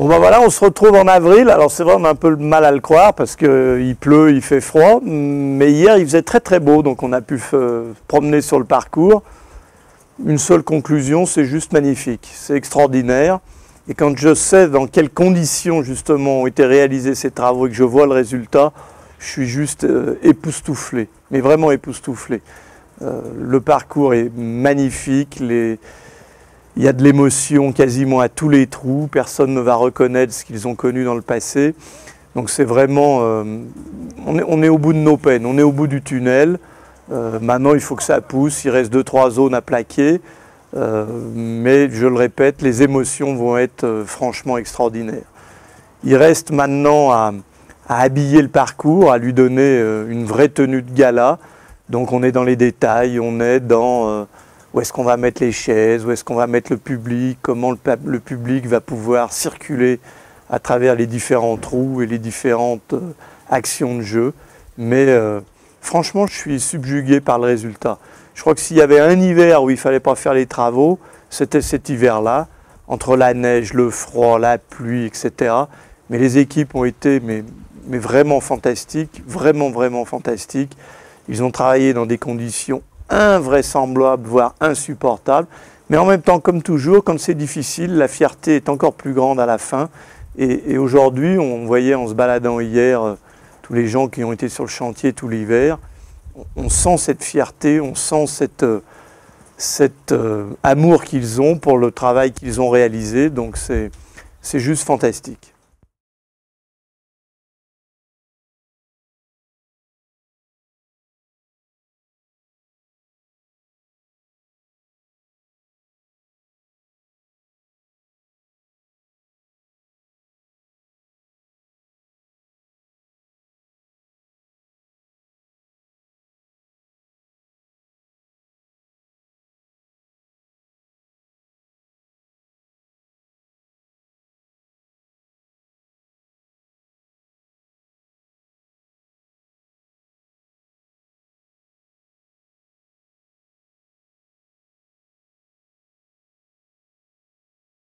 Bon ben voilà, on se retrouve en avril. Alors c'est vrai, on a un peu mal à le croire parce qu'il pleut, il fait froid. Mais hier, il faisait très très beau, donc on a pu se promener sur le parcours. Une seule conclusion, c'est juste magnifique, c'est extraordinaire. Et quand je sais dans quelles conditions justement ont été réalisés ces travaux et que je vois le résultat, je suis juste euh, époustouflé, mais vraiment époustouflé. Euh, le parcours est magnifique, il y a de l'émotion quasiment à tous les trous. Personne ne va reconnaître ce qu'ils ont connu dans le passé. Donc c'est vraiment... Euh, on, est, au bout de nos peines, on est au bout du tunnel. Euh, maintenant, il faut que ça pousse. Il reste deux, trois zones à plaquer. Euh, mais je le répète, les émotions vont être franchement extraordinaires. Il reste maintenant à, à, habiller le parcours, à lui donner une vraie tenue de gala. Donc on est dans les détails, on est dans où est-ce qu'on va mettre les chaises, où est-ce qu'on va mettre le public, comment le, public va pouvoir circuler à travers les différents trous et les différentes euh, actions de jeu? Mais euh, franchement, je suis subjugué par le résultat. Je crois que s'il y avait un hiver où il ne fallait pas faire les travaux, c'était cet hiver-là, entre la neige, le froid, la pluie, etc. Mais les équipes ont été mais, vraiment fantastiques, vraiment, vraiment fantastiques. Ils ont travaillé dans des conditions invraisemblable, voire insupportable. Mais en même temps, comme toujours, quand c'est difficile, la fierté est encore plus grande à la fin. Et, aujourd'hui, on voyait en se baladant hier euh, tous les gens qui ont été sur le chantier tout l'hiver, on, sent cette fierté, on sent euh, cet euh, amour qu'ils ont pour le travail qu'ils ont réalisé. Donc c'est juste fantastique.